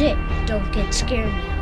it. Don't get scared now.